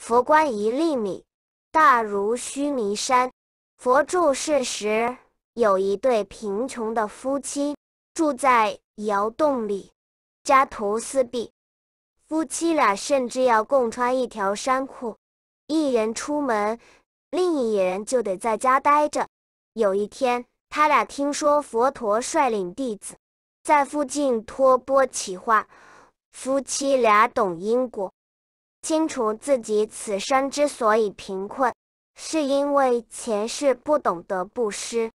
佛观一粒米，大如须弥山。佛住世时，有一对贫穷的夫妻住在窑洞里，家徒四壁。夫妻俩甚至要共穿一条衫裤，一人出门，另一人就得在家待着。有一天，他俩听说佛陀率领弟子在附近托钵乞化，夫妻俩懂因果，清楚自己此生之所以贫困，是因为前世不懂得布施。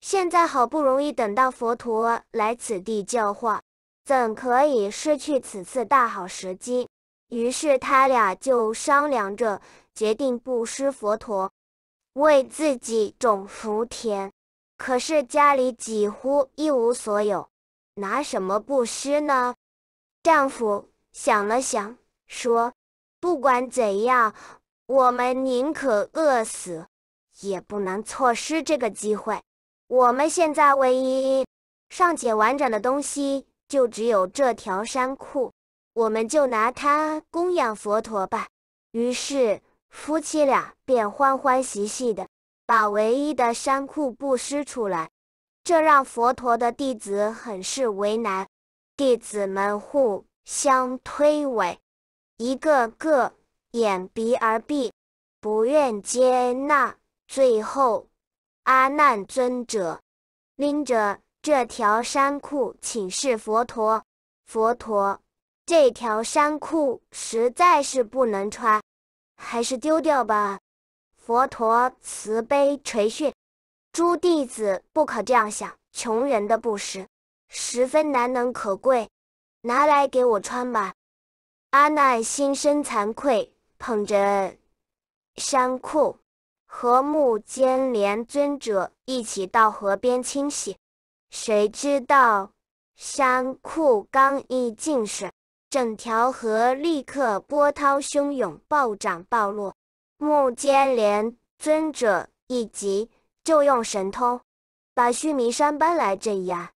现在好不容易等到佛陀来此地教化。怎可以失去此次大好时机？于是他俩就商量着，决定布施佛陀，为自己种福田。可是家里几乎一无所有，拿什么布施呢？丈夫想了想，说：“不管怎样，我们宁可饿死，也不能错失这个机会。我们现在唯一尚且完整的东西。”就只有这条衫裤，我们就拿它供养佛陀吧。于是夫妻俩便欢欢喜喜的把唯一的衫裤布施出来，这让佛陀的弟子很是为难。弟子们互相推诿，一个个掩鼻而避，不愿接纳。最后，阿难尊者拎着。这条衫裤请示佛陀，佛陀，这条衫裤实在是不能穿，还是丢掉吧。佛陀慈悲垂训，诸弟子不可这样想，穷人的布施十分难能可贵，拿来给我穿吧。阿难心生惭愧，捧着山库，和目犍连尊者一起到河边清洗。谁知道山库刚一进水，整条河立刻波涛汹涌，暴涨暴落。目犍连尊者一急，就用神通把须弥山搬来镇压。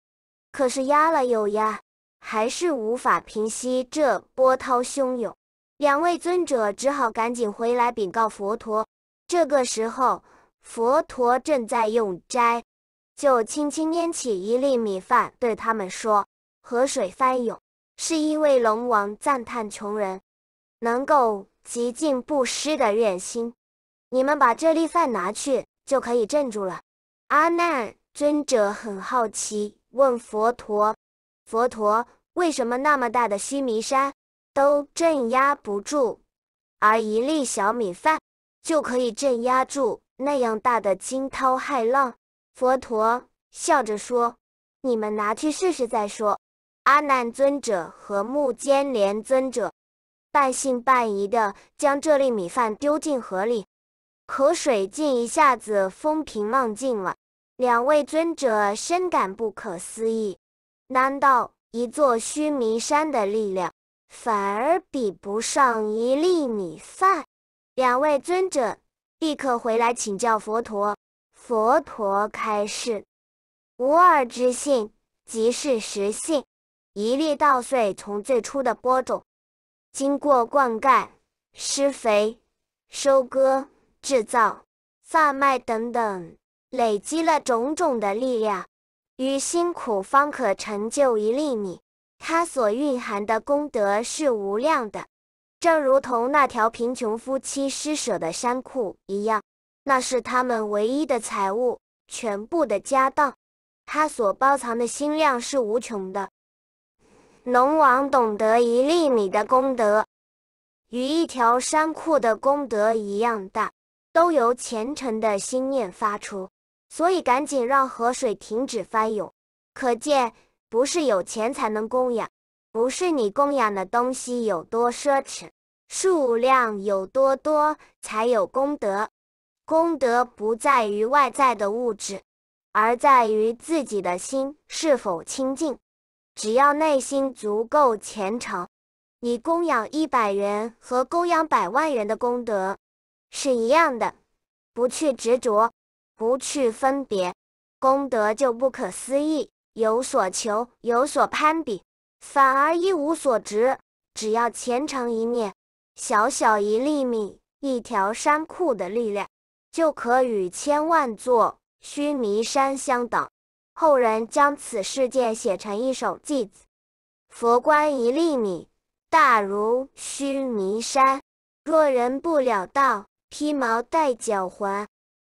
可是压了又压，还是无法平息这波涛汹涌。两位尊者只好赶紧回来禀告佛陀。这个时候，佛陀正在用斋。就轻轻拈起一粒米饭，对他们说：“河水翻涌，是因为龙王赞叹穷人能够极尽布施的愿心。你们把这粒饭拿去，就可以镇住了。”阿难尊者很好奇，问佛陀：“佛陀，为什么那么大的须弥山都镇压不住，而一粒小米饭就可以镇压住那样大的惊涛骇浪？”佛陀笑着说：“你们拿去试试再说。”阿难尊者和目犍连尊者半信半疑地将这粒米饭丢进河里，河水竟一下子风平浪静了。两位尊者深感不可思议：难道一座须弥山的力量反而比不上一粒米饭？两位尊者立刻回来请教佛陀。佛陀开示：无二之性，即是实性。一粒稻穗从最初的播种，经过灌溉、施肥、收割、制造、贩卖等等，累积了种种的力量与辛苦，方可成就一粒米。它所蕴含的功德是无量的，正如同那条贫穷夫妻施舍的衫裤一样。那是他们唯一的财物，全部的家当。他所包藏的心量是无穷的。龙王懂得一粒米的功德，与一条衫裤的功德一样大，都由虔诚的心念发出，所以赶紧让河水停止翻涌。可见，不是有钱才能供养，不是你供养的东西有多奢侈，数量有多多才有功德。功德不在于外在的物质，而在于自己的心是否清净。只要内心足够虔诚，你供养一百元和供养百万元的功德是一样的。不去执着，不去分别，功德就不可思议。有所求，有所攀比，反而一无所值。只要虔诚一念，小小一粒米一条山库的力量，就可与千万座须弥山相等。后人将此事件写成一首偈子：“佛观一粒米，大如须弥山。若人不了道，披毛戴脚环。”